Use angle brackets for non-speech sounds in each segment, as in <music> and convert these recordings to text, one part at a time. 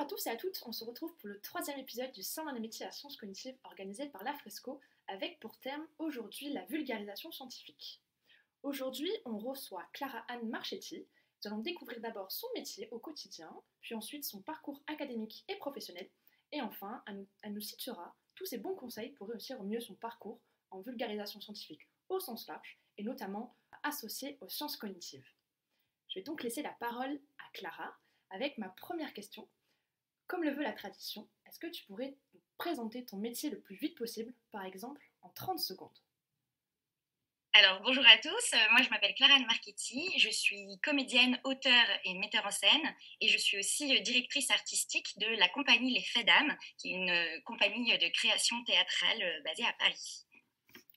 à tous et à toutes, on se retrouve pour le troisième épisode du 120 des métiers à sciences cognitives organisé par la Fresco avec pour thème aujourd'hui la vulgarisation scientifique. Aujourd'hui, on reçoit Clara Anne Marchetti. Nous allons découvrir d'abord son métier au quotidien, puis ensuite son parcours académique et professionnel, et enfin, elle nous, elle nous citera tous ses bons conseils pour réussir au mieux son parcours en vulgarisation scientifique au sens large, et notamment associé aux sciences cognitives. Je vais donc laisser la parole à Clara avec ma première question. Comme le veut la tradition, est-ce que tu pourrais nous présenter ton métier le plus vite possible, par exemple en 30 secondes? Alors, bonjour à tous. Euh, moi, je m'appelle Clara Marchetti. Je suis comédienne, auteure et metteur en scène. Et je suis aussi euh, directrice artistique de la compagnie Les Fedam, qui est une euh, compagnie de création théâtrale basée à Paris.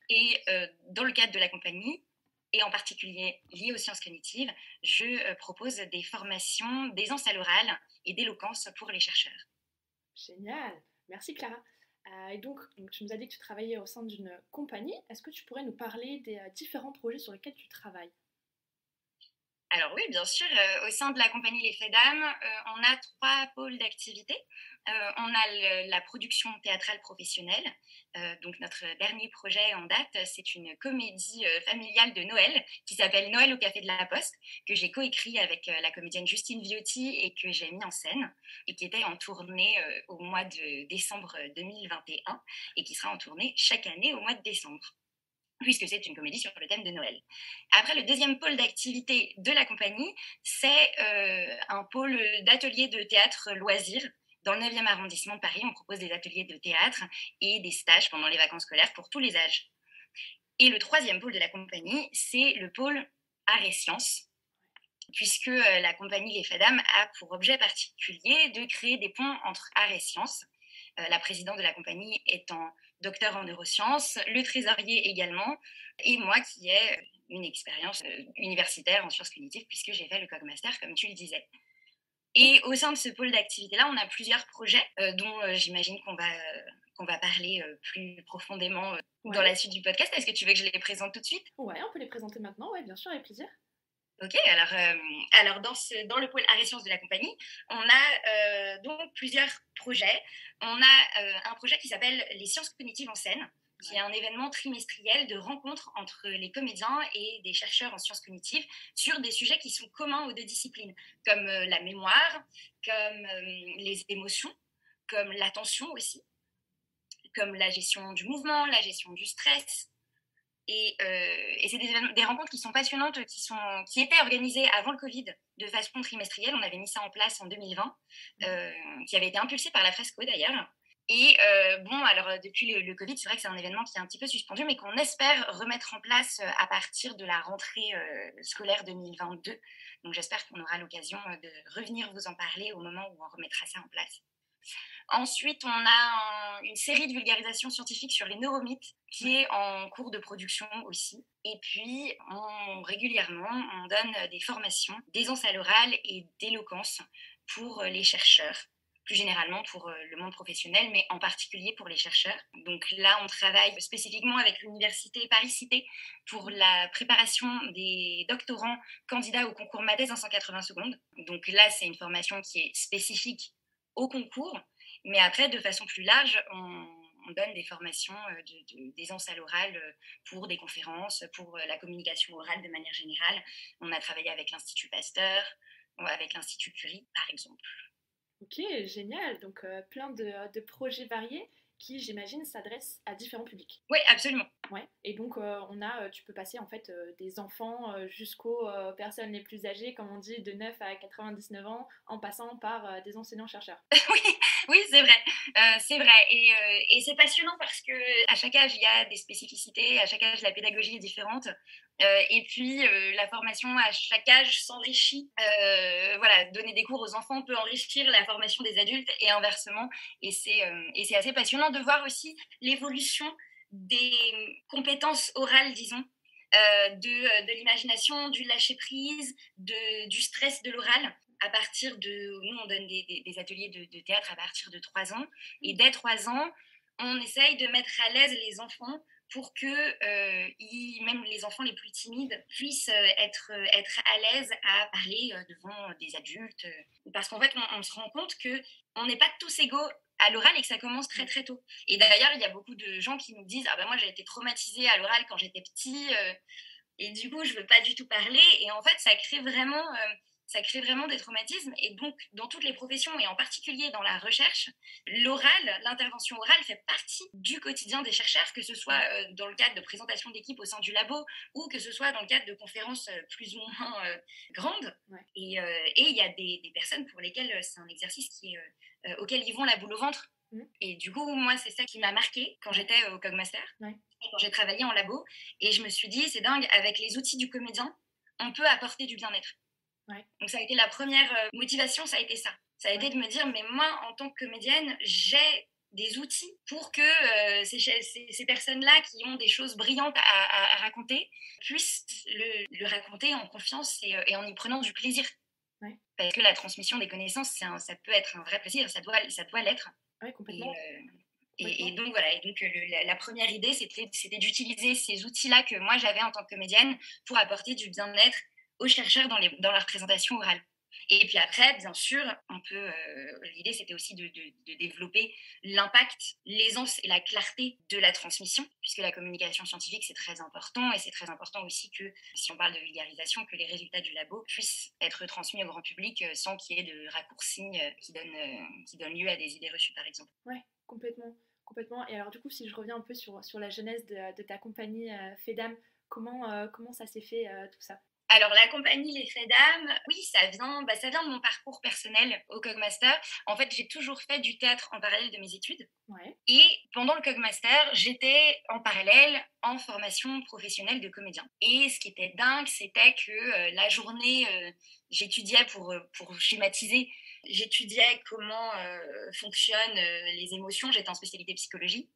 Et dans le cadre de la compagnie, et en particulier liées aux sciences cognitives, je euh, propose des formations d'aisance à l'oral et d'éloquence pour les chercheurs. Génial, merci Clara. Euh, et donc, tu nous as dit que tu travaillais au sein d'une compagnie. Est-ce que tu pourrais nous parler des euh, différents projets sur lesquels tu travailles? Alors oui, bien sûr, au sein de la compagnie Les Fedam, on a trois pôles d'activité. Euh, on a la production théâtrale professionnelle. Euh, donc notre dernier projet en date, c'est une comédie euh, familiale de Noël qui s'appelle Noël au Café de la Poste, que j'ai coécrit avec la comédienne Justine Viotti et que j'ai mis en scène et qui était en tournée au mois de décembre 2021 et qui sera en tournée chaque année au mois de décembre puisque c'est une comédie sur le thème de Noël. Après, le deuxième pôle d'activité de la compagnie, c'est un pôle d'atelier de théâtre loisirs dans le 9e arrondissement de Paris, on propose des ateliers de théâtre et des stages pendant les vacances scolaires pour tous les âges. Et le troisième pôle de la compagnie, c'est le pôle arts et sciences, puisque euh, la compagnie Les Fadam a pour objet particulier de créer des ponts entre arts et sciences. Euh, la présidente de la compagnie étant docteur en neurosciences, le trésorier également, et moi qui ai une expérience euh, universitaire en sciences cognitives, puisque j'ai fait le CogMaster, comme tu le disais. Et au sein de ce pôle d'activité-là, on a plusieurs projets euh, dont euh, j'imagine qu'on va, euh, qu'on va parler plus profondément dans la suite du podcast. Est-ce que tu veux que je les présente tout de suite? Ouais, on peut les présenter maintenant, ouais, bien sûr, avec plaisir. Ok, alors, alors dans, ce, dans le pôle arts et sciences de la compagnie, on a donc plusieurs projets. On a un projet qui s'appelle les sciences cognitives en scène, qui est un événement trimestriel de rencontre entre les comédiens et des chercheurs en sciences cognitives sur des sujets qui sont communs aux deux disciplines, comme euh, la mémoire, comme euh, les émotions, comme l'attention aussi, comme la gestion du mouvement, la gestion du stress. Et, euh, et c'est des, rencontres qui sont passionnantes, qui, sont, qui étaient organisées avant le Covid de façon trimestrielle. On avait mis ça en place en 2020, euh, qui avait été impulsé par la Fresco d'ailleurs. Et euh, bon, alors depuis le, Covid, c'est vrai que c'est un événement qui est un petit peu suspendu, mais qu'on espère remettre en place à partir de la rentrée scolaire 2022. Donc j'espère qu'on aura l'occasion de revenir vous en parler au moment où on remettra ça en place. Ensuite, on a une série de vulgarisation scientifique sur les neuromythes qui est en cours de production aussi. Et puis, régulièrement, on donne des formations d'aisance à l'oral et d'éloquence pour les chercheurs plus généralement pour euh, le monde professionnel, mais en particulier pour les chercheurs. Donc là, on travaille spécifiquement avec l'université Paris-Cité pour la préparation des doctorants candidats au concours MADES en 180 secondes. Donc là, c'est une formation qui est spécifique au concours, mais après, de façon plus large, on, donne des formations euh, d'aisance à l'oral euh, pour des conférences, pour la communication orale de manière générale. On a travaillé avec l'Institut Pasteur, avec l'Institut Curie, par exemple. Ok, génial. Donc euh, plein de, de, projets variés qui, j'imagine, s'adressent à différents publics. Oui, absolument. Ouais. Et donc euh, on a, euh, tu peux passer en fait des enfants jusqu'aux personnes les plus âgées, comme on dit, de 9 à 99 ans, en passant par des enseignants chercheurs. <laughs> oui, oui, c'est vrai, c'est vrai. Et, c'est passionnant parce que à chaque âge il y a des spécificités, à chaque âge la pédagogie est différente. Euh, et puis, euh, la formation à chaque âge s'enrichit. Euh, voilà, donner des cours aux enfants peut enrichir la formation des adultes et inversement. Et c'est assez passionnant de voir aussi l'évolution des compétences orales, disons, de, de l'imagination, du lâcher-prise, du stress de l'oral. À partir de. Nous, on donne des, ateliers de, théâtre à partir de 3 ans. Et dès 3 ans, on essaye de mettre à l'aise les enfants pour que euh, même les enfants les plus timides puissent euh, être, euh, être à l'aise à parler devant des adultes. Parce qu'en fait, on, se rend compte que on n'est pas tous égaux à l'oral et que ça commence très très tôt. Et d'ailleurs, il y a beaucoup de gens qui nous disent Ah ben moi j'ai été traumatisée à l'oral quand j'étais petit, et du coup je veux pas du tout parler. Et en fait, ça crée vraiment ça crée vraiment des traumatismes. Et donc, dans toutes les professions, et en particulier dans la recherche, l'oral, l'intervention orale fait partie du quotidien des chercheurs, que ce soit euh, dans le cadre de présentation d'équipe au sein du labo, ou que ce soit dans le cadre de conférences euh, plus ou moins euh, grandes. Et il y a des, personnes pour lesquelles c'est un exercice qui est, auquel ils vont la boule au ventre. Mmh. Et du coup, moi, c'est ça qui m'a marqué quand j'étais au Cogmaster, quand j'ai travaillé en labo. Et je me suis dit, c'est dingue, avec les outils du comédien, on peut apporter du bien-être. Donc ça a été la première euh, motivation, ça a été ça. Ça a été de me dire, mais moi, en tant que comédienne, j'ai des outils pour que euh, ces, ces, personnes-là qui ont des choses brillantes à, raconter puissent le, raconter en confiance et, euh, et, en y prenant du plaisir. Parce que la transmission des connaissances, ça peut être un vrai plaisir, ça doit, ça doit l'être. complètement. Et, donc voilà, et donc la, première idée, c'était d'utiliser ces outils-là que moi j'avais en tant que comédienne pour apporter du bien-être aux chercheurs dans, les, dans leur présentation orale. Et puis après, bien sûr, on peut. Euh, l'idée, c'était aussi de, développer l'impact, l'aisance et la clarté de la transmission, puisque la communication scientifique c'est très important, et c'est très important aussi que, si on parle de vulgarisation, que les résultats du labo puissent être transmis au grand public euh, sans qu'il y ait de raccourcis euh, qui donnent, lieu à des idées reçues, par exemple. Ouais, complètement, complètement. Et alors du coup, si je reviens un peu sur, la genèse de, ta compagnie FEDAM, comment, comment ça s'est fait tout ça? Alors la compagnie Les Faits d'âme, oui, ça vient, bah, ça vient de mon parcours personnel au Cogmaster. En fait, j'ai toujours fait du théâtre en parallèle de mes études. Et pendant le Cogmaster, j'étais en parallèle en formation professionnelle de comédien. Et ce qui était dingue, c'était que euh, la journée, euh, j'étudiais pour, euh, pour schématiser, j'étudiais comment fonctionnent les émotions. J'étais en spécialité psychologie.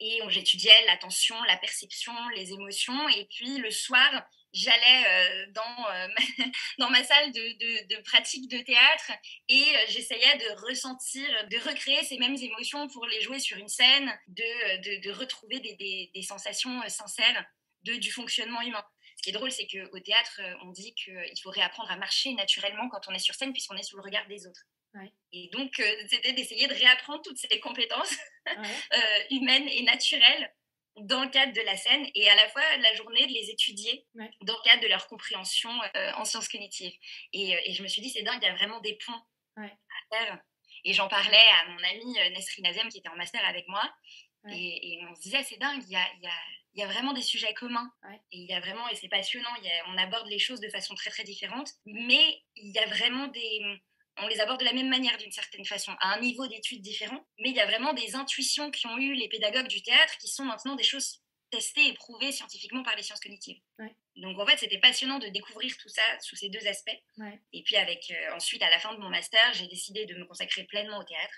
Et j'étudiais l'attention, la perception, les émotions. Et puis le soir, j'allais euh, dans, euh, ma, <laughs> dans ma salle de, de, pratique de théâtre et euh, j'essayais de ressentir, de recréer ces mêmes émotions pour les jouer sur une scène, de, de retrouver des, des, des, sensations sincères de, du fonctionnement humain. Ce qui est drôle, c'est qu'au théâtre, on dit qu'il faut réapprendre à marcher naturellement quand on est sur scène puisqu'on est sous le regard des autres. Et donc, c'était d'essayer de réapprendre toutes ces compétences <laughs> humaines et naturelles dans le cadre de la scène et à la fois la journée de les étudier dans le cadre de leur compréhension euh, en sciences cognitives. Et, euh, et, je me suis dit, c'est dingue, il y a vraiment des points à faire. Et j'en parlais à mon amie euh, Nesrine Azem qui était en master avec moi. Et, on se disait, c'est dingue, il y a, y, a, y a, vraiment des sujets communs. Et il y a vraiment, et c'est passionnant, y a, on aborde les choses de façon très très différente. Mais il y a vraiment des on les aborde de la même manière d'une certaine façon, à un niveau d'études différent, mais il y a vraiment des intuitions qui ont eu les pédagogues du théâtre qui sont maintenant des choses testées et prouvées scientifiquement par les sciences cognitives. Donc en fait, c'était passionnant de découvrir tout ça sous ces deux aspects. Et puis avec euh, ensuite, à la fin de mon master, j'ai décidé de me consacrer pleinement au théâtre.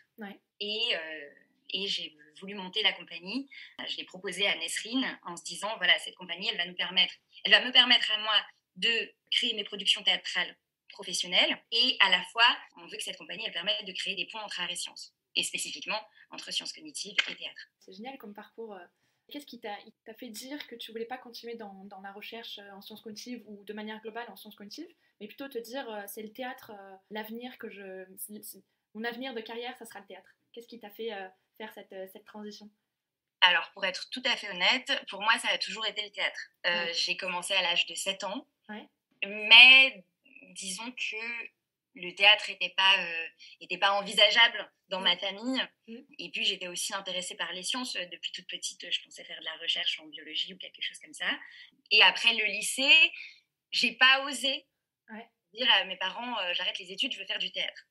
Et, euh, et j'ai voulu monter la compagnie. Je l'ai proposé à Nesrine en se disant, voilà, cette compagnie, elle va nous permettre, elle va me permettre à moi de créer mes productions théâtrales professionnelle. Et à la fois, on veut que cette compagnie elle permette de créer des ponts entre art et sciences, et spécifiquement entre sciences cognitives et théâtre. C'est génial comme parcours. Euh. Qu'est-ce qui t'a fait dire que tu voulais pas continuer dans, dans, la recherche euh, en sciences cognitives ou de manière globale en sciences cognitives, mais plutôt te dire euh, c'est le théâtre, l'avenir que je. Mon avenir de carrière, ça sera le théâtre. Qu'est-ce qui t'a fait faire cette, cette transition? Alors, pour être tout à fait honnête, pour moi, ça a toujours été le théâtre. J'ai commencé à l'âge de 7 ans, ouais. mais disons que le théâtre n'était pas, euh, pas envisageable dans ma mmh. famille. Mmh. Et puis, j'étais aussi intéressée par les sciences. Depuis toute petite, je pensais faire de la recherche en biologie ou quelque chose comme ça. Et après le lycée, j'ai pas osé dire à mes parents euh, j'arrête les études, je veux faire du théâtre.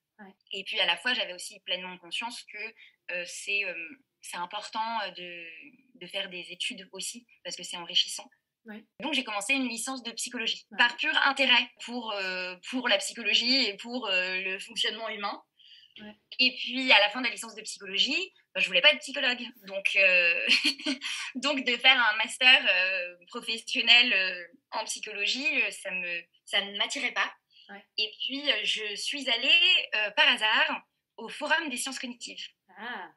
Et puis, à la fois, j'avais aussi pleinement conscience que euh, c'est c'est important de, de, faire des études aussi, parce que c'est enrichissant. Donc j'ai commencé une licence de psychologie par pur intérêt pour, euh, pour la psychologie et pour euh, le fonctionnement humain. Et puis à la fin de la licence de psychologie, bah, je voulais pas être psychologue. Donc, euh, <laughs> donc de faire un master professionnel en psychologie, ça, me, ça ne m'attirait pas. Et puis je suis allée par hasard au Forum des sciences cognitives. Ah.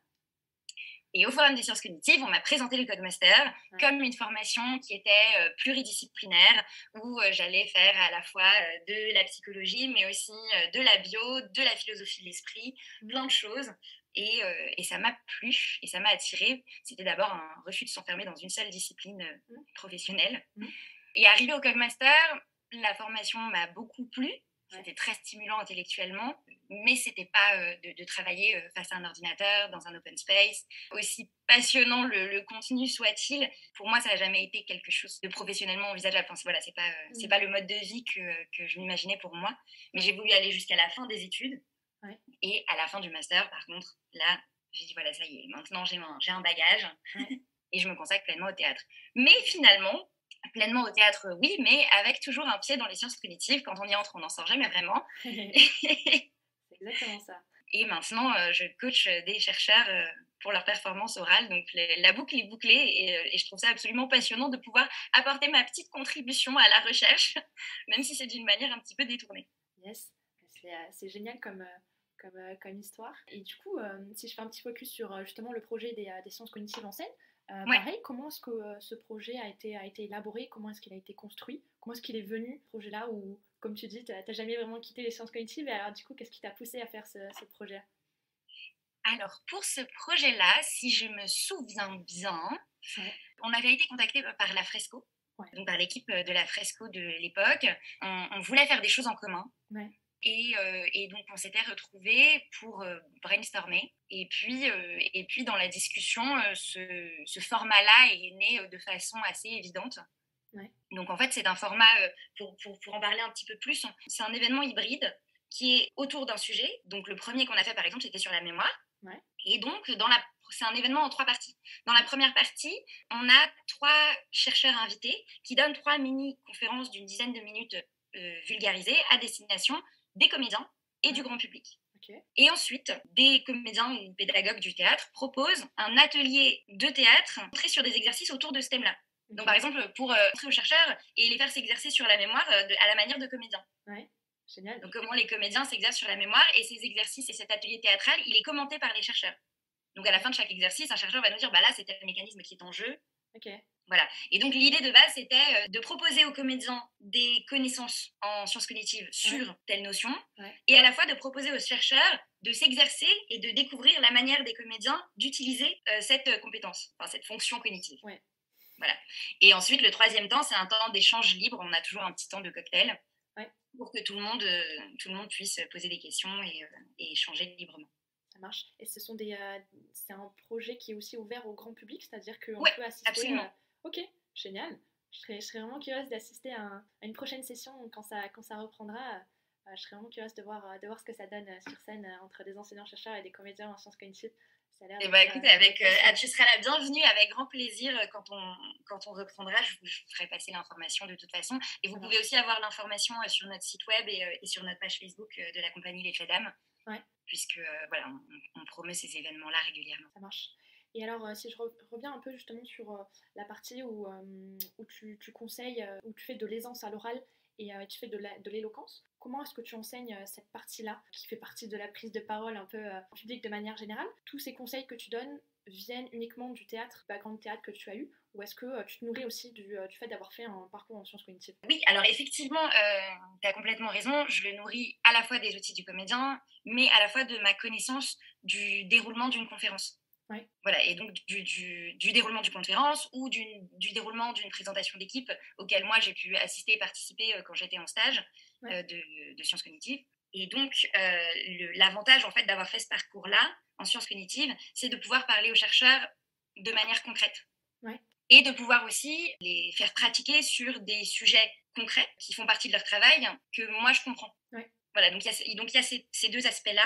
Et au Forum des sciences cognitives, on m'a présenté le Codemaster comme une formation qui était euh, pluridisciplinaire, où euh, j'allais faire à la fois euh, de la psychologie, mais aussi de la bio, de la philosophie de l'esprit, plein de choses. Et, et ça m'a plu et ça m'a attiré. C'était d'abord un refus de s'enfermer dans une seule discipline mmh. professionnelle. Mmh. Et arrivé au Codemaster, la formation m'a beaucoup plu. C'était très stimulant intellectuellement, mais c'était pas euh, de, travailler euh, face à un ordinateur, dans un open space. Aussi passionnant le, contenu soit-il, pour moi, ça n'a jamais été quelque chose de professionnellement envisageable. Enfin, voilà, c'est pas, euh, c'est mm. pas le mode de vie que, que je m'imaginais pour moi. Mais j'ai voulu aller jusqu'à la fin des études. Et à la fin du master, par contre, là, j'ai dit voilà, ça y est, maintenant j'ai un, j'ai un bagage <laughs> et je me consacre pleinement au théâtre. Mais finalement, pleinement au théâtre, oui, mais avec toujours un pied dans les sciences cognitives. Quand on y entre, on n'en sort jamais vraiment. <laughs> <laughs> exactement ça. Et maintenant, euh, je coach des chercheurs euh, pour leur performance orale. Donc, la boucle est bouclée euh, et, je trouve ça absolument passionnant de pouvoir apporter ma petite contribution à la recherche, <laughs> même si c'est d'une manière un petit peu détournée. Yes, c'est génial comme, comme, comme, histoire. Et du coup, si je fais un petit focus sur justement le projet des, des sciences cognitives en scène, euh, pareil, comment est-ce que euh, ce projet a été, a été élaboré? Comment est-ce qu'il a été construit? Comment est-ce qu'il est venu, ce projet-là Ou, comme tu dis, tu n'as jamais vraiment quitté les sciences cognitives. Et alors, du coup, qu'est-ce qui t'a poussé à faire ce, projet? Alors, pour ce projet-là, si je me souviens bien, on avait été contacté par la Fresco, donc par l'équipe de la Fresco de l'époque. On, on, voulait faire des choses en commun. Euh, et, donc, on s'était retrouvés pour euh, brainstormer. Et puis, euh, et puis, dans la discussion, ce, format-là est né de façon assez évidente. Donc, en fait, c'est un format, pour, pour, pour, en parler un petit peu plus, c'est un événement hybride qui est autour d'un sujet. Donc, le premier qu'on a fait, par exemple, c'était sur la mémoire. Et donc, dans la c'est un événement en trois parties. Dans la première partie, on a trois chercheurs invités qui donnent trois mini-conférences d'une dizaine de minutes vulgarisées à destination des comédiens et du grand public. Et ensuite, des comédiens ou pédagogues du théâtre proposent un atelier de théâtre centré sur des exercices autour de ce thème-là. Donc, par exemple, pour euh, montrer aux chercheurs et les faire s'exercer sur la mémoire euh, à la manière de comédiens. Ouais. Génial. Donc, comment les comédiens s'exercent sur la mémoire et ces exercices et cet atelier théâtral, il est commenté par les chercheurs. Donc, à la fin de chaque exercice, un chercheur va nous dire bah là, c'est tel mécanisme qui est en jeu. Ok. Voilà. Et donc l'idée de base, c'était euh, de proposer aux comédiens des connaissances en sciences cognitives sur telle notion, et à la fois de proposer aux chercheurs de s'exercer et de découvrir la manière des comédiens d'utiliser euh, cette compétence, enfin cette fonction cognitive. Voilà. Et ensuite, le troisième temps, c'est un temps d'échange libre. On a toujours un petit temps de cocktail pour que tout le monde, tout le monde puisse poser des questions et, échanger librement. Ça marche. Et ce sont des, c'est un projet qui est aussi ouvert au grand public, c'est-à-dire qu'on ouais, peut assister absolument. Ok, génial. Je serais, je serais vraiment curieuse d'assister à, une prochaine session quand ça, quand ça reprendra. Euh, je serais vraiment curieuse de voir, de voir ce que ça donne euh, sur scène euh, entre des enseignants-chercheurs et des comédiens en sciences cognitives. Ça a l'air. Eh ben, écoute, avec, tu seras la bienvenue avec grand plaisir quand on, quand on reprendra. Je vous, ferai passer l'information de toute façon. Et vous pouvez aussi avoir l'information sur notre site web et, et, sur notre page Facebook de la compagnie Les Dames. Ouais. Puisque voilà, on, on promeut ces événements-là régulièrement. Ça marche. Et alors, euh, si je reviens un peu justement sur euh, la partie où, euh, où tu, tu, conseilles, où tu fais de l'aisance à l'oral et tu fais de l'éloquence, comment est-ce que tu enseignes cette partie-là, qui fait partie de la prise de parole un peu en public de manière générale? Tous ces conseils que tu donnes viennent uniquement du théâtre, background théâtre que tu as eu, ou est-ce que tu te nourris aussi du, du fait d'avoir fait un parcours en sciences cognitives? Oui, alors effectivement, tu as complètement raison. Je le nourris à la fois des outils du comédien, mais à la fois de ma connaissance du déroulement d'une conférence. Voilà, et donc du, du, déroulement du conférence ou du, du déroulement d'une présentation d'équipe auquel moi j'ai pu assister et participer euh, quand j'étais en stage euh, de, de, sciences cognitives. Et donc, euh, l'avantage en fait d'avoir fait ce parcours-là en sciences cognitives, c'est de pouvoir parler aux chercheurs de manière concrète. Et de pouvoir aussi les faire pratiquer sur des sujets concrets qui font partie de leur travail que moi je comprends. Voilà, donc il y a, donc, il y a ces, ces deux aspects-là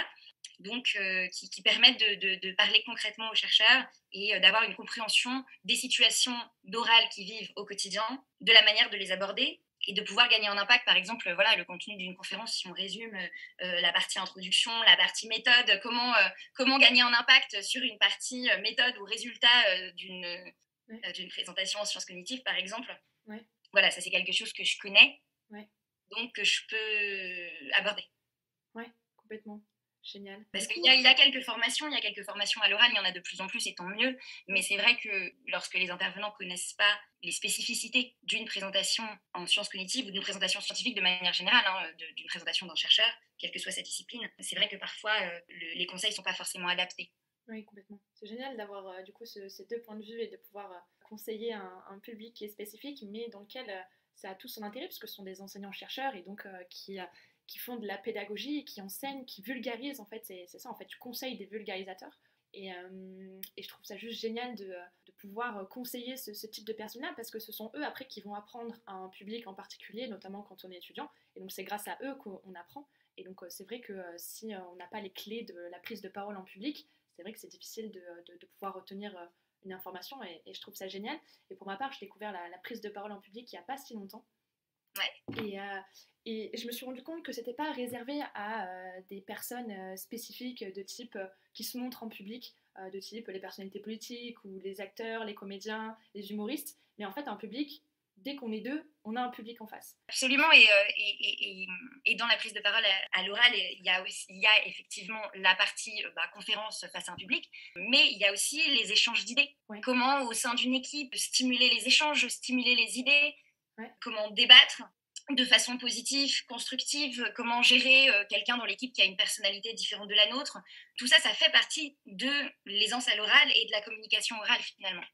donc euh, qui, permettent de, parler concrètement aux chercheurs et euh, d'avoir une compréhension des situations d'oral qu'ils vivent au quotidien, de la manière de les aborder et de pouvoir gagner en impact. Par exemple, voilà, le contenu d'une conférence, si on résume euh, la partie introduction, la partie méthode, comment, comment gagner en impact sur une partie méthode ou résultat d'une d'une présentation en sciences cognitives, par exemple. Voilà, ça c'est quelque chose que je connais, donc que je peux aborder. Oui, complètement Génial. Parce qu'il y, y, a quelques formations, il y a quelques formations à l'oral, il y en a de plus en plus et tant mieux. Mais c'est vrai que lorsque les intervenants connaissent pas les spécificités d'une présentation en sciences cognitives ou d'une présentation scientifique de manière générale, hein, d'une présentation d'un chercheur, quelle que soit sa discipline, c'est vrai que parfois euh, le, les conseils ne sont pas forcément adaptés. Oui, complètement. C'est génial d'avoir euh, du coup ce, ces deux points de vue et de pouvoir euh, conseiller un, un, public qui est spécifique, mais dans lequel ça a tout son intérêt, parce que ce sont des enseignants-chercheurs et donc qui qui font de la pédagogie, qui enseignent, qui vulgarisent. En fait, c'est ça. En fait, tu conseilles des vulgarisateurs. Et, euh, et, je trouve ça juste génial de, de pouvoir conseiller ce, type de personnes-là parce que ce sont eux après qui vont apprendre à un public en particulier, notamment quand on est étudiant. Et donc c'est grâce à eux qu'on apprend. Et donc c'est vrai que euh, si on n'a pas les clés de la prise de parole en public, c'est vrai que c'est difficile de, de, pouvoir retenir euh, une information et, et, je trouve ça génial. Et pour ma part, j'ai découvert la, la, prise de parole en public il n'y a pas si longtemps. Ouais. Et, euh, et je me suis rendu compte que c'était pas réservé à euh, des personnes euh, spécifiques de type qui se montrent en public, de type les personnalités politiques ou les acteurs, les comédiens, les humoristes, mais en fait un public. Dès qu'on est deux, on a un public en face. Absolument, et, et, et, et dans la prise de parole à, à l'oral, il y, a aussi, il y a effectivement la partie bah, conférence face à un public, mais il y a aussi les échanges d'idées. Ouais. Comment, au sein d'une équipe, stimuler les échanges, stimuler les idées, ouais. comment débattre de façon positive, constructive, comment gérer euh, quelqu'un dans l'équipe qui a une personnalité différente de la nôtre. Tout ça, ça fait partie de l'aisance à l'oral et de la communication orale finalement.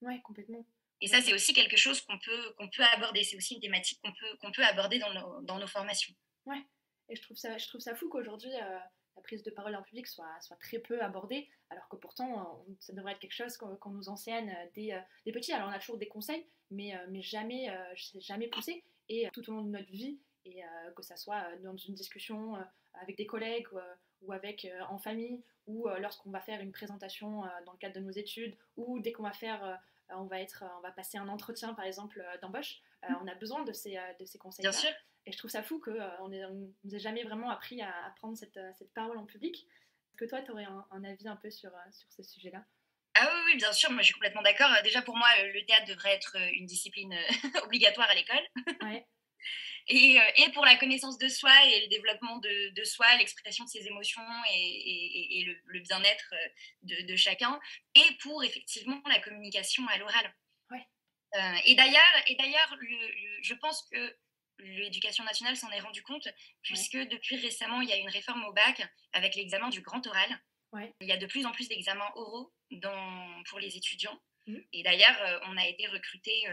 Oui, complètement. Et ça, c'est aussi quelque chose qu'on peut, qu'on peut aborder. C'est aussi une thématique qu'on peut, qu'on peut aborder dans nos, dans nos formations. Ouais. Et je trouve ça, je trouve ça fou qu'aujourd'hui, euh, la prise de parole en public soit, soit très peu abordée, alors que pourtant, on, ça devrait être quelque chose qu'on, nous enseigne des, euh, des petits. Alors, on a toujours des conseils, mais, euh, mais jamais, jamais poussé et tout au long de notre vie, et euh, que ça soit dans une discussion euh, avec des collègues euh, ou avec en famille, ou lorsqu'on va faire une présentation dans le cadre de nos études, ou dès qu'on va faire, on va être, on va passer un entretien par exemple d'embauche, on a besoin de ces, de ces conseils. Bien sûr. Et je trouve ça fou qu'on ne nous ait jamais vraiment appris à, à prendre cette, cette, parole en public. Est-ce que toi, tu aurais un, un, avis un peu sur, sur ce sujet-là? Ah oui, oui, bien sûr, moi je suis complètement d'accord. Déjà pour moi, le théâtre devrait être une discipline <laughs> obligatoire à l'école. Ouais. <laughs> Et, euh, et, pour la connaissance de soi et le développement de, de soi, l'expression de ses émotions et, et, et le, le bien-être euh, de, de, chacun, et pour effectivement la communication à l'oral. Ouais. Euh, et d'ailleurs, et d'ailleurs, je pense que l'éducation nationale s'en est rendu compte, puisque ouais. depuis récemment, il y a une réforme au bac avec l'examen du grand oral. Ouais. Il y a de plus en plus d'examens oraux dans, pour les étudiants. Mmh. Et d'ailleurs, on a été recruté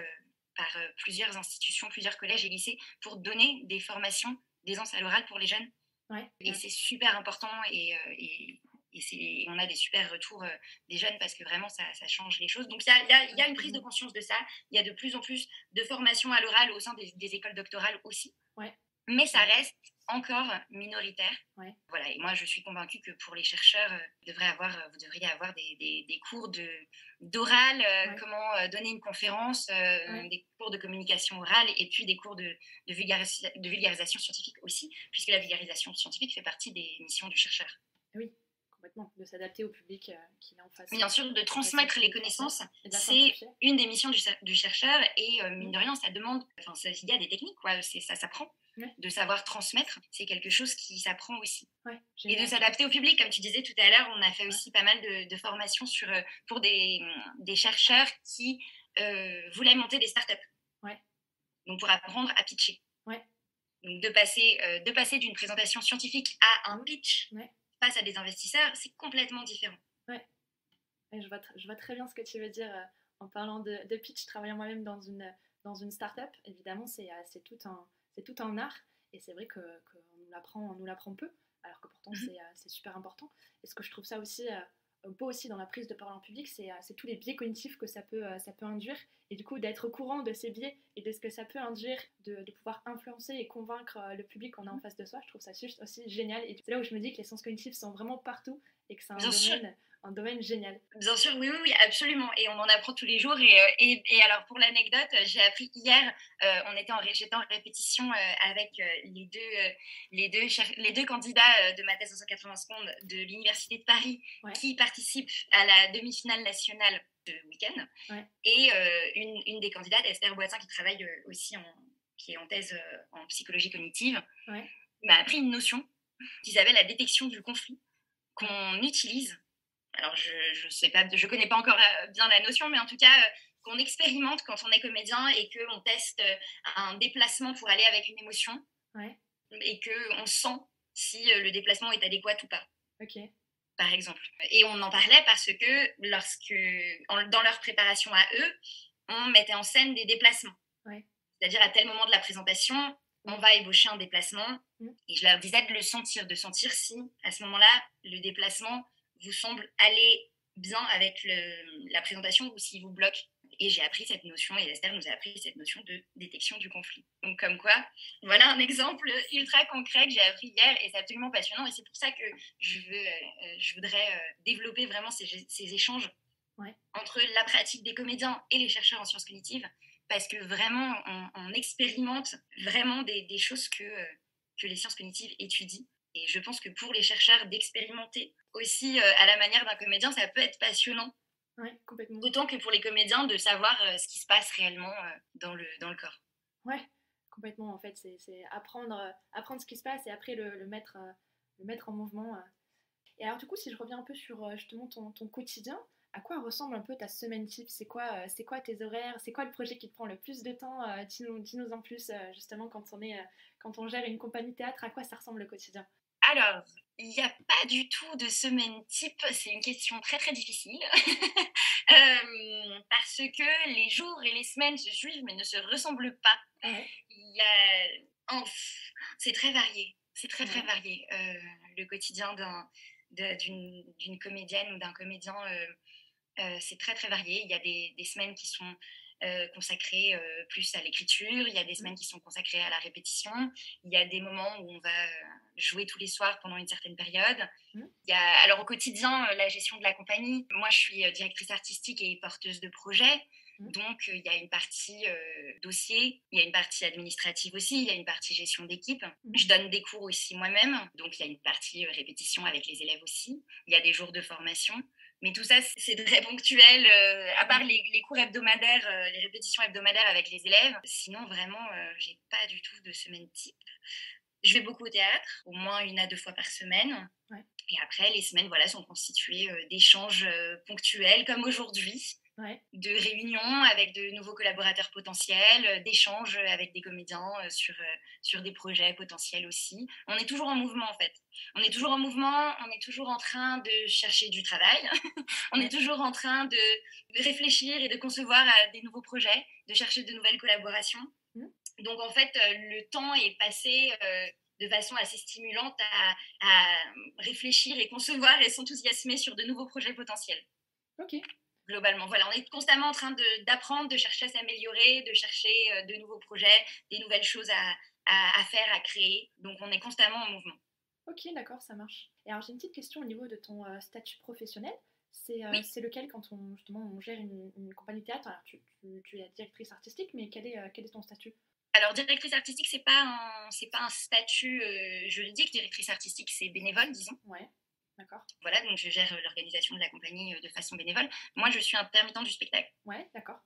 par euh, plusieurs institutions, plusieurs collèges et lycées pour donner des formations d'aisance à l'oral pour les jeunes. Ouais, et c'est super important et, euh, et, et, on a des super retours euh, des jeunes parce que vraiment ça, ça change les choses. Donc il y a, y, a, y a, une prise de conscience de ça. Il y a de plus en plus de formations à l'oral au sein des, des, écoles doctorales aussi. Ouais. Mais ça reste encore minoritaire. Ouais. Voilà, et moi je suis convaincue que pour les chercheurs, euh, avoir, vous devriez avoir des, des, des cours d'oral, euh, ouais. comment euh, donner une conférence, euh, des cours de communication orale et puis des cours de, de, vulgaris de, vulgarisation scientifique aussi, puisque la vulgarisation scientifique fait partie des missions du chercheur. Oui, complètement, de s'adapter au public euh, qui est en face. Bien sûr, de transmettre les connaissances, c'est une des missions du, du chercheur et euh, mine de rien, ça demande, enfin, il y a des techniques, quoi, ça s'apprend. Ouais. De savoir transmettre, c'est quelque chose qui s'apprend aussi. Ouais, et de s'adapter au public, comme tu disais tout à l'heure, on a fait aussi pas mal de, de formations sur, euh, pour des, des chercheurs qui voulaient monter des startups. Ouais. Donc pour apprendre à pitcher. Ouais. Donc de passer, euh, de passer d'une présentation scientifique à un pitch ouais. Face à des investisseurs, c'est complètement différent. Ouais. je, vois je vois très bien ce que tu veux dire euh, en parlant de, de pitch, travaillant moi-même dans une, dans une startup. Évidemment, c'est tout un tout un art et c'est vrai qu'on que nous l'apprend peu alors que pourtant Mhm. c'est c'est super important et ce que je trouve ça aussi euh, beau aussi dans la prise de parole en public c'est tous les biais cognitifs que ça peut, ça peut induire. Et du coup d'être au courant de ces biais et de ce que ça peut induire de, de pouvoir influencer et convaincre euh, le public qu'on a en face de soi je trouve ça juste aussi génial. Et c'est là où je me dis que les sciences cognitives sont vraiment partout et que c'est un Bien domaine un domaine génial. Bien sûr, oui, oui, oui, absolument. Et on en apprend tous les jours. Et, euh, et, et alors, pour l'anecdote, j'ai appris hier, euh, on était en, j'étais en répétition euh, avec les, deux, les, deux, les deux candidats de ma thèse en 180 secondes de l'Université de Paris ouais. qui participent à la demi-finale nationale de week-end. Ouais. Et une, une, des candidates, Esther Boitin, qui travaille aussi en, qui est en thèse en psychologie cognitive, ouais. m'a appris une notion qui s'appelle la détection du conflit, qu'on utilise. Alors, je ne sais pas, je connais pas encore euh, bien la notion, mais en tout cas, euh, qu'on expérimente quand on est comédien et qu'on teste euh, un déplacement pour aller avec une émotion. Et qu'on sent si le déplacement est adéquat ou pas. Ok. Par exemple. Et on en parlait parce que lorsque, dans leur préparation à eux, on mettait en scène des déplacements. C'est-à-dire à tel moment de la présentation, on va ébaucher un déplacement. Mm. Et je leur disais de le sentir, de sentir si, à ce moment-là, le déplacement vous semble aller bien avec la présentation ou s'il vous bloque. Et j'ai appris cette notion, et Esther nous a appris cette notion de détection du conflit. Donc, comme quoi, voilà un exemple ultra concret que j'ai appris hier, et c'est absolument passionnant. Et c'est pour ça que je, veux, euh, je voudrais euh, développer vraiment ces, échanges entre la pratique des comédiens et les chercheurs en sciences cognitives, parce que vraiment, on, expérimente vraiment des, choses que, euh, que les sciences cognitives étudient. Et je pense que pour les chercheurs d'expérimenter aussi euh, à la manière d'un comédien, ça peut être passionnant. Ouais, complètement. Autant que pour les comédiens de savoir euh, ce qui se passe réellement dans, le, dans le corps. Ouais, complètement en fait. C'est apprendre, apprendre ce qui se passe et après le, le mettre, le mettre en mouvement. Et alors du coup, si je reviens un peu sur justement ton, ton quotidien, à quoi ressemble un peu ta semaine type? C'est quoi, euh, c'est quoi tes horaires? C'est quoi le projet qui te prend le plus de temps euh, Dis-nous en plus, euh, justement, quand on, est, quand on gère une compagnie théâtre, à quoi ça ressemble le quotidien? Alors, il n'y a pas du tout de semaine type, c'est une question très très difficile, <laughs> parce que les jours et les semaines se suivent mais ne se ressemblent pas. Y a... c'est très varié, c'est très très varié, le quotidien d'une comédienne ou d'un comédien euh, c'est très très varié. Il y a des, semaines qui sont euh, consacrées euh, plus à l'écriture, il y a des mmh. semaines qui sont consacrées à la répétition, il y a des moments où on va jouer tous les soirs pendant une certaine période. Mmh. Il y a, alors au quotidien, la gestion de la compagnie, moi je suis directrice artistique et porteuse de projet. Mmh. Donc, il y a une partie dossier, il y a une partie administrative aussi, il y a une partie gestion d'équipe. Je donne des cours aussi moi-même, donc il y a une partie répétition avec les élèves aussi. Il y a des jours de formation. Mais tout ça, c'est très ponctuel, euh, à part les, cours hebdomadaires, euh, les répétitions hebdomadaires avec les élèves. Sinon, vraiment, euh, j'ai pas du tout de semaine type. Je vais beaucoup au théâtre, au moins une à deux fois par semaine. Et après, les semaines voilà, sont constituées d'échanges ponctuels, comme aujourd'hui de réunions avec de nouveaux collaborateurs potentiels, euh, d'échanges avec des comédiens euh, sur, euh, sur des projets potentiels aussi. On est toujours en mouvement en fait. On est toujours en mouvement, on est toujours en train de chercher du travail, <laughs> on est toujours en train de, réfléchir et de concevoir des nouveaux projets, de chercher de nouvelles collaborations. Mmh. Donc en fait, le temps est passé de façon assez stimulante à, à réfléchir et concevoir et s'enthousiasmer sur de nouveaux projets potentiels. Ok globalement. Voilà, on est constamment en train d'apprendre, de, chercher à s'améliorer, de chercher euh, de nouveaux projets, des nouvelles choses à, à, faire, à créer. Donc on est constamment en mouvement. Ok, d'accord, ça marche. Et alors j'ai une petite question au niveau de ton euh, statut professionnel. C'est euh, lequel quand on, justement, on gère une, compagnie théâtre? Alors tu, tu, es directrice artistique, mais quel est, quel est ton statut? Alors, directrice artistique, c'est pas un, c'est pas un statut juridique. Directrice artistique, c'est bénévole, disons. Ouais. Voilà, donc je gère euh, l'organisation de la compagnie euh, de façon bénévole. Moi, je suis intermittent du spectacle. Ouais, d'accord.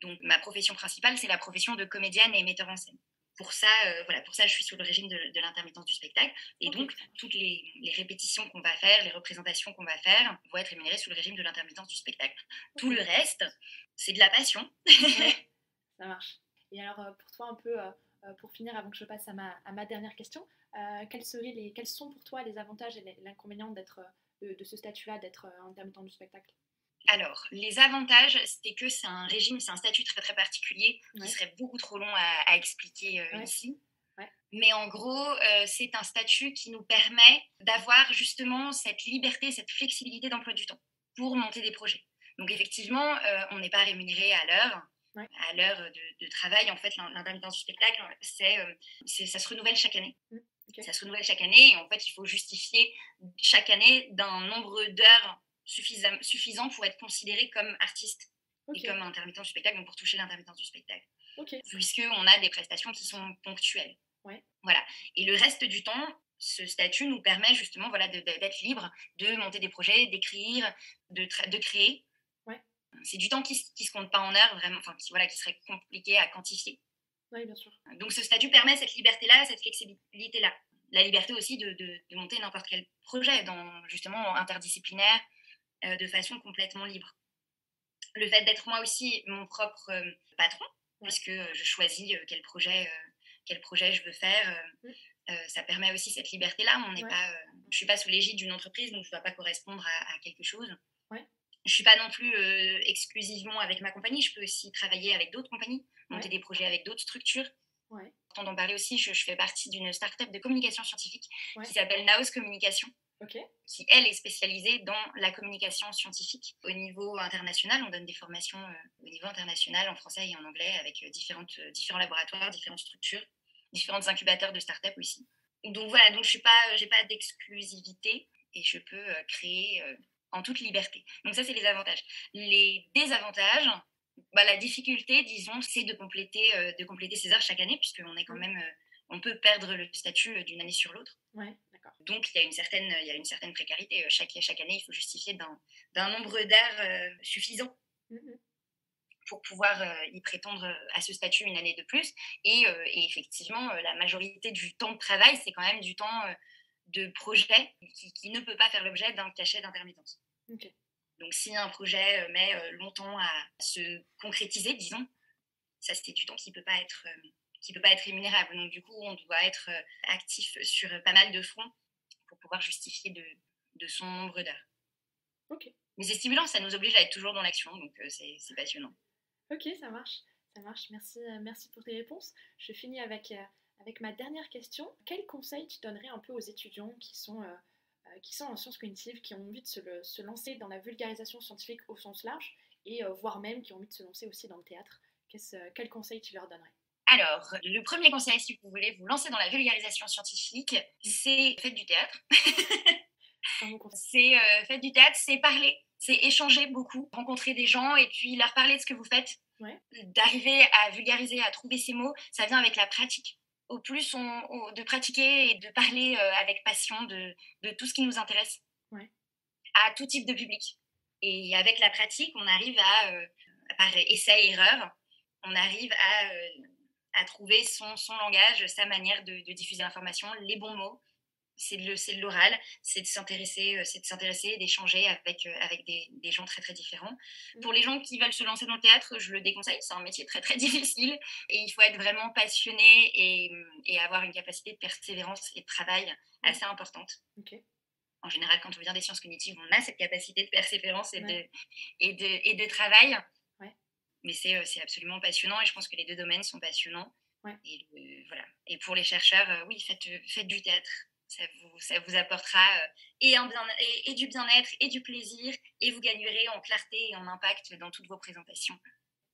Donc ma profession principale, c'est la profession de comédienne et metteur en scène. Pour ça, euh, voilà, pour ça, je suis sous le régime de, de l'intermittence du spectacle. Et donc, toutes les, répétitions qu'on va faire, les représentations qu'on va faire, vont être rémunérées sous le régime de l'intermittence du spectacle. Tout le reste, c'est de la passion. <laughs> ça marche. Et alors, pour toi, un peu, pour finir, avant que je passe à ma, à ma dernière question, euh, quels, seraient les, quels sont pour toi les avantages et l'inconvénient d'être, de, de, ce statut-là, d'être euh, intermittent du spectacle? Alors, les avantages, c'est que c'est un régime, c'est un statut très très particulier qui serait beaucoup trop long à, expliquer euh, ici. Mais en gros, c'est un statut qui nous permet d'avoir justement cette liberté, cette flexibilité d'emploi du temps pour monter des projets. Donc effectivement, on n'est pas rémunéré à l'heure. À l'heure de, travail, en fait, l'intermittence du spectacle, c'est, ça se renouvelle chaque année. Mmh. Ça se renouvelle chaque année et en fait, il faut justifier chaque année d'un nombre d'heures suffisant, suffisant pour être considéré comme artiste et comme intermittent du spectacle, donc pour toucher l'intermittence du spectacle. Okay. Puisqu'on a des prestations qui sont ponctuelles. Voilà. Et le reste du temps, ce statut nous permet justement voilà, d'être libre, de monter des projets, d'écrire, de, de créer. C'est du temps qui ne se compte pas en heures, vraiment, enfin, qui, voilà, qui serait compliqué à quantifier. Oui, bien sûr. Donc ce statut permet cette liberté-là, cette flexibilité-là. la liberté aussi de, de, monter n'importe quel projet, dans, justement interdisciplinaire, de façon complètement libre. Le fait d'être moi aussi mon propre patron, puisque je choisis quel projet, quel projet je veux faire. Ça permet aussi cette liberté-là. On n'est pas, je suis pas sous l'égide d'une entreprise, donc je ne dois pas correspondre à, quelque chose. Je suis pas non plus exclusivement avec ma compagnie. Je peux aussi travailler avec d'autres compagnies, monter des projets avec d'autres structures. Ouais. d'en parler aussi, je, fais partie d'une start-up de communication scientifique qui s'appelle Naos Communication. qui elle est spécialisée dans la communication scientifique au niveau international. On donne des formations au niveau international en français et en anglais avec différentes, différents laboratoires, différentes structures, différents incubateurs de start-up aussi donc voilà, donc je suis pas, pas d'exclusivité et je peux euh, créer euh, en toute liberté. Donc ça, c'est les avantages. Les désavantages, bah, la difficulté, disons, c'est de compléter, euh, de compléter ses heures chaque année, puisqu'on est quand même, on peut perdre le statut d'une année sur l'autre. Ouais, Donc il y a une certaine, il y a une certaine précarité. Chaque, chaque année, il faut justifier d'un nombre d'heures suffisant. Mmh pour pouvoir euh, y prétendre euh, à ce statut une année de plus. Et, euh, effectivement, la majorité du temps de travail, c'est quand même du temps de projet qui, ne peut pas faire l'objet d'un cachet d'intermittence. Donc si un projet met longtemps à se concrétiser, disons, ça c'est du temps qui ne peut pas être qui peut pas être rémunérable. Donc du coup, on doit être actif sur pas mal de fronts pour pouvoir justifier de, de son nombre d'heures. Mais c'est stimulant, ça nous oblige à être toujours dans l'action, donc c'est passionnant. Ok, ça marche. Ça marche. Merci, euh, merci pour tes réponses. Je finis avec, euh, avec ma dernière question. Quel conseil tu donnerais un peu aux étudiants qui sont, euh, qui sont en sciences cognitives, qui ont envie de se, se, lancer dans la vulgarisation scientifique au sens large et voire même qui ont envie de se lancer aussi dans le théâtre Quel conseil tu leur donnerais? Alors, le premier conseil, si vous voulez vous lancer dans la vulgarisation scientifique, c'est faites du théâtre. <laughs> c'est euh, faites du théâtre, c'est parler c'est échanger beaucoup, rencontrer des gens et puis leur parler de ce que vous faites. D'arriver à vulgariser, à trouver ces mots, ça vient avec la pratique. Au plus on, de pratiquer et de parler euh, avec passion de, de, tout ce qui nous intéresse à tout type de public. Et avec la pratique, on arrive à, euh, par essai-erreur, on arrive à, euh, à trouver son, son, langage, sa manière de, de diffuser l'information, les bons mots, c'est de l'oral, c'est de s'intéresser, euh, c'est de s'intéresser, d'échanger avec, euh, avec des, des, gens très très différents. Mmh. Pour les gens qui veulent se lancer dans le théâtre, je le déconseille, c'est un métier très très <laughs> difficile et il faut être vraiment passionné et, et avoir une capacité de persévérance et de travail mmh. assez importante. En général, quand on vient des sciences cognitives, on a cette capacité de persévérance et, de, et, de, et de travail. Mais c'est euh, absolument passionnant et je pense que les deux domaines sont passionnants. Et, voilà. et pour les chercheurs, oui, faites, faites du théâtre ça vous, ça vous apportera euh, et, un bien, et, du bien-être et du plaisir et vous gagnerez en clarté et en impact dans toutes vos présentations.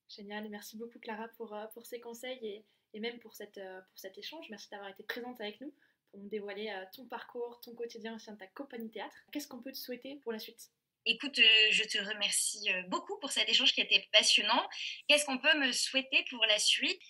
Génial, merci beaucoup Clara pour, euh, pour ces conseils et, et même pour, cette, euh, pour cet échange. Merci d'avoir été présente avec nous pour nous dévoiler ton parcours, ton quotidien au sein de ta compagnie théâtre. Qu'est-ce qu'on peut te souhaiter pour la suite? Écoute, je te remercie beaucoup pour cet échange qui a été passionnant. Qu'est-ce qu'on peut me souhaiter pour la suite?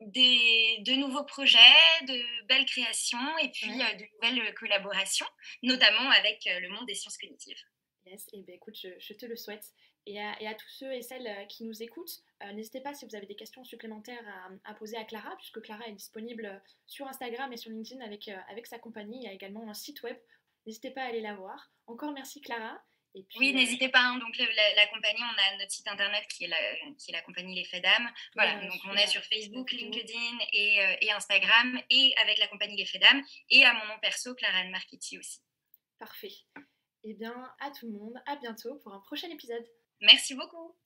Des, de nouveaux projets, de belles créations et puis euh, de nouvelles collaborations, notamment avec euh, le monde des sciences cognitives. Yes, et eh ben écoute, je, te le souhaite. Et à, et à, tous ceux et celles euh, qui nous écoutent, n'hésitez pas si vous avez des questions supplémentaires à, poser à Clara, puisque Clara est disponible sur Instagram et sur LinkedIn avec, avec sa compagnie. Il y a également un site web. N'hésitez pas à aller la voir. Encore merci Clara oui, euh, n'hésitez pas. Hein, donc la, compagnie, on a notre site internet qui est la, qui est la compagnie Les Faits d'âme. Voilà, donc on est sur Facebook, LinkedIn et, euh, et, Instagram et avec la compagnie Les Faits d'âme et à mon nom perso, Clara Anne Marchetti aussi. Parfait. Eh bien, à tout le monde, à bientôt pour un prochain épisode. Merci beaucoup.